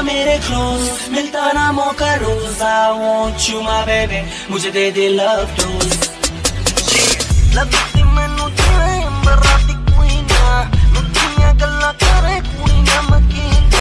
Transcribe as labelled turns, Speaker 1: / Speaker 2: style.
Speaker 1: जा मेरे क्लोज मिलता ना मौका रोज I want you my baby मुझे दे दे लव डोज